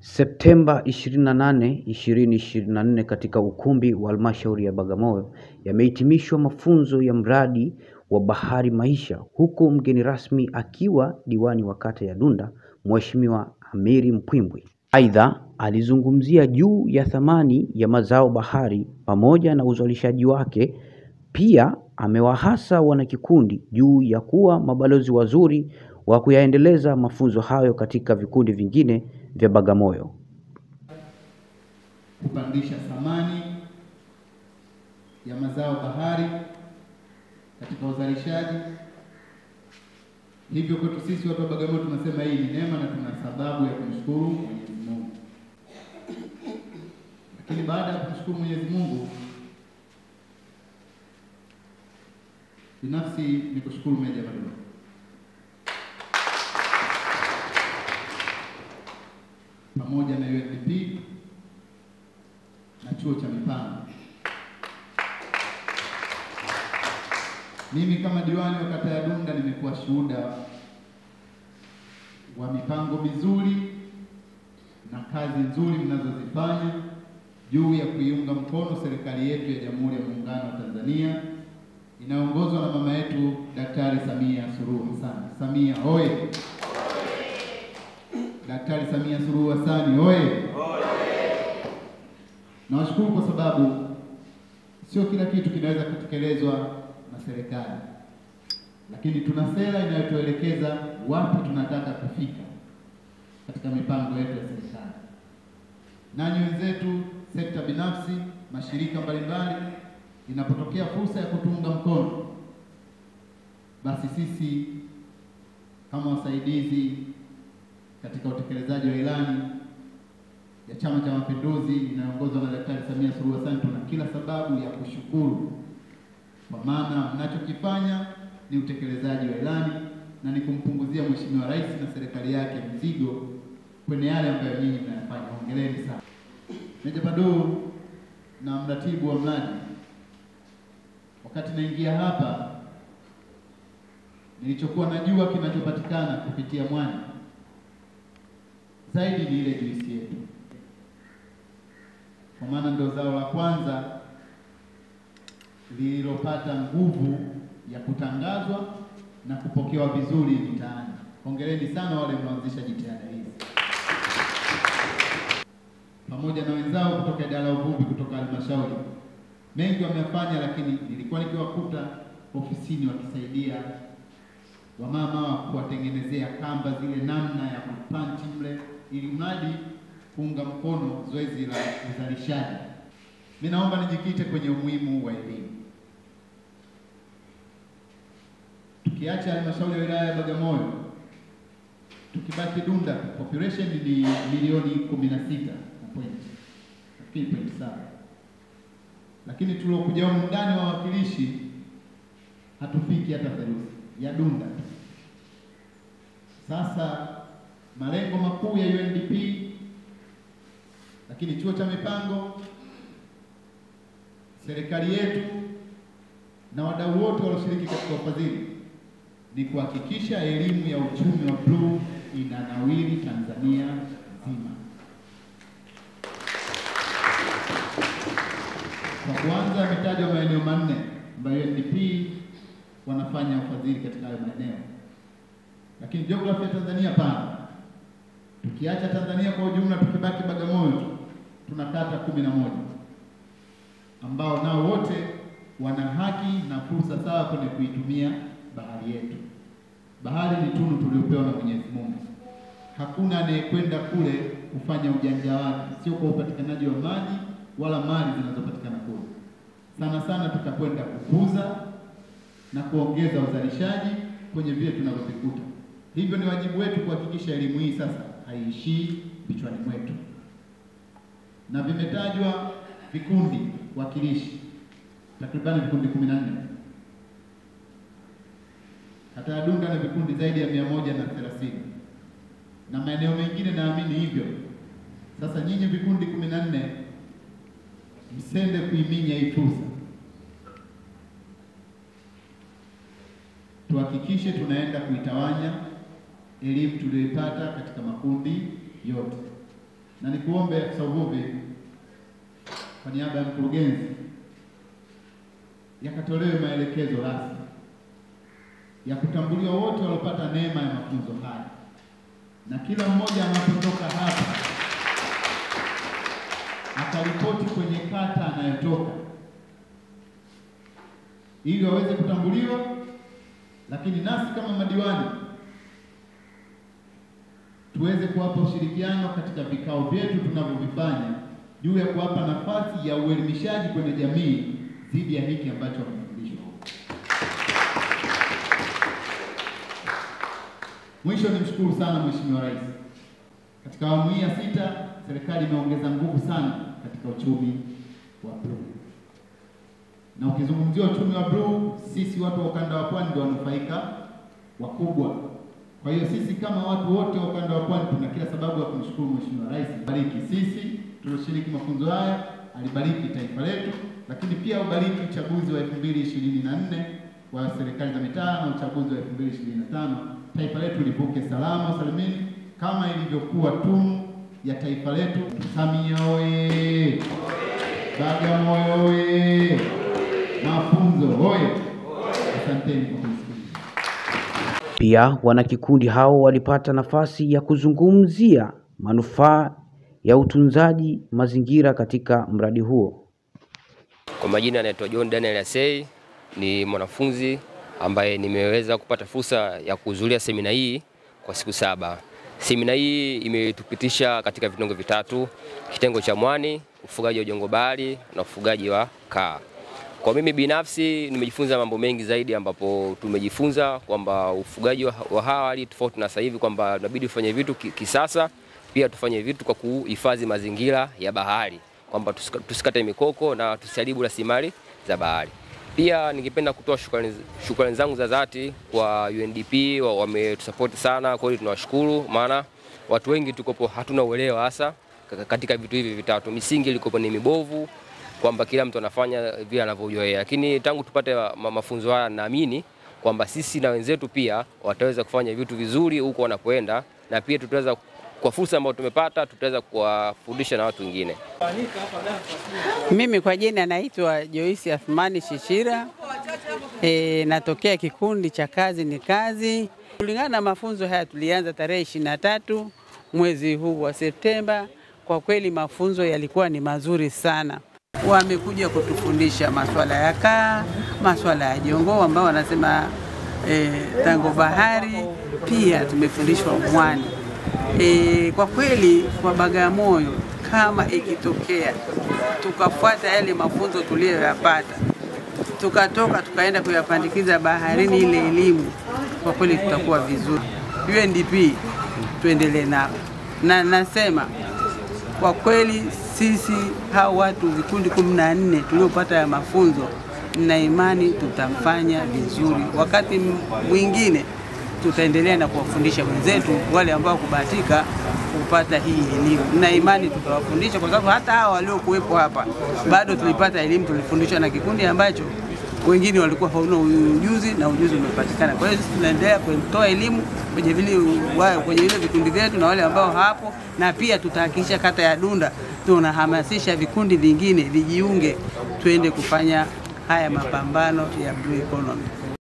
Septemba 28, 2024 katika ukumbi wa halmashauri ya Bagamoyo yamehitimishwa mafunzo ya mradi wa Bahari Maisha huku mgeni rasmi akiwa diwani wa kata ya Dunda Mheshimiwa Amiri Mpwimbwi. Aidha, alizungumzia juu ya thamani ya mazao bahari pamoja na uzalishaji wake. Pia amewahasa wanakikundi juu ya kuwa mabalozi wazuri wa kuyaendeleza mafunzo hayo katika vikundi vingine vya Bagamoyo. kupandisha thamani ya mazao bahari katika uzalishaji. Hivyo kwetu sisi watu wa Bagamoyo tunasema hii ni neema na tuna sababu ya kumshukuru Mwenyezi Mungu. Lakini baada ya kumshukuru Mwenyezi Mungu, binafsi ni kushukuru Meja Madogo pamoja na UNDP na chuo cha mipango. Mimi kama diwani wa kata ya Dunda nimekuwa shuhuda wa mipango mizuri na kazi nzuri mnazozifanya juu ya kuiunga mkono serikali yetu ya Jamhuri ya Muungano wa Tanzania inayoongozwa na mama yetu Daktari Samia Suluhu Hassan. Samia oye! Daktari Samia Suluhu Hassan oye! Nawashukuru kwa sababu sio kila kitu kinaweza kutekelezwa na serikali, lakini tuna sera inayotuelekeza wapi tunataka kufika katika mipango yetu ya serikali. Nanyi wenzetu, sekta binafsi, mashirika mbalimbali, inapotokea fursa ya kutuunga mkono, basi sisi kama wasaidizi katika utekelezaji wa ilani ya Chama cha Mapinduzi inayoongozwa na Daktari Samia Suluhu Hassan tuna kila sababu ya kushukuru, kwa maana mnachokifanya ni utekelezaji wa ilani na ni kumpunguzia Mheshimiwa Rais na serikali yake mzigo kwenye yale ambayo nyinyi mnayafanya. Hongereni sana. Meja Paduu na mratibu wa mradi, wakati naingia hapa nilichokuwa najua kinachopatikana kupitia mwani zaidi ni ile juisi yetu kwa maana ndio zao la kwanza lililopata nguvu ya kutangazwa na kupokewa vizuri mitaani. Hongereni sana wale mnaanzisha jitihada hizi, pamoja na wenzao kutoka idara ya uvuvi kutoka halmashauri. Mengi wamefanya, lakini nilikuwa nikiwakuta ofisini wakisaidia wamama wa kuwatengenezea kamba zile, namna ya kupanchi mle, ili mradi kuunga mkono zoezi la uzalishaji. Mimi naomba nijikite kwenye umuhimu wa elimu. Tukiacha halmashauri ya wilaya ya Bagamoyo, tukibaki Dunda, population ni milioni kumi na sita na point lakini tuliokuja humu ndani wawakilishi hatufiki hata theluthi ya Dunda. Sasa malengo makuu ya UNDP lakini chuo cha mipango, serikali yetu na wadau wote walioshiriki katika ufadhili ni kuhakikisha elimu ya uchumi wa bluu inanawiri Tanzania nzima. Kwa kuanza, yametajwa maeneo manne ambayo UNDP wanafanya ufadhili katika hayo maeneo, lakini jiografia ya Tanzania pana. Tukiacha Tanzania kwa ujumla, tukibaki Bagamoyo tu tuna kata kumi na moja ambao nao wote wana haki na fursa sawa kwenye kuitumia bahari yetu. Bahari ni tunu tuliopewa na Mwenyezi Mungu. Hakuna anayekwenda kule kufanya ujanja wake, sio kwa upatikanaji wa maji wala mali zinazopatikana kule. Sana sana tutakwenda kukuza na kuongeza uzalishaji kwenye vile tunavyovikuta. Hivyo ni wajibu wetu kuhakikisha elimu hii sasa haiishii vichwani mwetu na vimetajwa vikundi wakilishi takribani vikundi kumi na nne. Ya na vikundi zaidi ya mia moja na thelathini na maeneo mengine naamini hivyo. Sasa nyinyi vikundi kumi na nne msende kuiminya hii fursa, tuhakikishe tunaenda kuitawanya elimu tuliyoipata katika makundi yote. na nikuombe afisa uvuvi kwa niaba ya mkurugenzi yakatolewe maelekezo rasmi ya kutambuliwa wote waliopata neema ya mafunzo haya, na kila mmoja anapotoka hapa akaripoti kwenye kata anayotoka ili waweze kutambuliwa, lakini nasi kama madiwani tuweze kuwapa ushirikiano katika vikao vyetu tunavyovifanya juu ya kuwapa nafasi ya uelimishaji kwenye jamii dhidi ya hiki ambacho wamefundishwa. Mwisho ni mshukuru sana Mheshimiwa Rais. Katika awamu hii ya sita, serikali imeongeza nguvu sana katika uchumi wa bluu, na ukizungumzia uchumi wa bluu, sisi watu wa ukanda wa pwani ndio wanufaika wakubwa. Kwa hiyo sisi kama watu wote wa ukanda wa pwani tuna kila sababu ya kumshukuru Mheshimiwa Rais. Bariki sisi tulioshiriki mafunzo haya, alibariki taifa letu, lakini pia ubariki uchaguzi wa 2024 wa serikali za mitaa na uchaguzi wa 2025 taifa letu livuke salama salimini kama ilivyokuwa tunu ya taifa letu. Samia oye! Bagamoyo oye! Mafunzo oye! Asanteni kwa. Pia wanakikundi hao walipata nafasi ya kuzungumzia manufaa ya utunzaji mazingira katika mradi huo. Kwa majina anaitwa John Daniel Asei, ni mwanafunzi ambaye nimeweza kupata fursa ya kuhudhuria semina hii kwa siku saba. Semina hii imetupitisha katika vitengo vitatu: kitengo cha mwani, ufugaji wa jongo bahari na ufugaji wa kaa. Kwa mimi binafsi nimejifunza mambo mengi zaidi, ambapo tumejifunza kwamba ufugaji wa hawa awali tofauti na sasa hivi, kwamba inabidi tufanye vitu kisasa, pia tufanye vitu kwa kuhifadhi mazingira ya bahari, kwamba tusikate mikoko na tusiharibu rasilimali za bahari. Pia ningependa kutoa shukrani, shukrani zangu za dhati kwa UNDP, wa- wametusapoti sana, kweli tunawashukuru, maana watu wengi tukopo hatuna uelewa hasa katika vitu hivi vitatu. Misingi ilikopo ni mibovu, kwamba kila mtu anafanya vile anavyojoea, lakini tangu tupate mafunzo haya naamini kwamba sisi na wenzetu pia wataweza kufanya vitu vizuri huko wanapoenda, na pia tutaweza kwa fursa ambayo tumepata tutaweza kuwafundisha na watu wengine. Mimi kwa jina naitwa Joyce Athmani Shishira. E, natokea kikundi cha kazi ni kazi. Kulingana na mafunzo haya tulianza tarehe ishirini na tatu mwezi huu wa Septemba. Kwa kweli mafunzo yalikuwa ni mazuri sana. Wamekuja kutufundisha maswala ya kaa, maswala ya jongo ambao wanasema e, tango bahari, pia tumefundishwa mwani. E, kwa kweli kwa Bagamoyo kama ikitokea tukafuata yale mafunzo tuliyoyapata tukatoka tukaenda kuyapandikiza baharini ile elimu, kwa kweli tutakuwa vizuri. UNDP tuendelee nao, na nasema kwa kweli sisi hao watu vikundi kumi na nne tuliopata ya mafunzo, na imani tutafanya vizuri. Wakati mwingine tutaendelea na kuwafundisha wenzetu wale ambao kubahatika kupata hii elimu, na imani tutawafundisha, kwa sababu hata hawa waliokuwepo hapa bado tulipata elimu, tulifundishwa na kikundi ambacho wengine walikuwa hauna ujuzi na ujuzi umepatikana. Kwa hiyo sisi tunaendelea kutoa elimu kwenye vile kwenye vile vikundi vyetu na wale ambao hapo, na pia tutahakikisha kata ya Dunda tunahamasisha vikundi vingine vijiunge, tuende kufanya haya mapambano ya blue economy.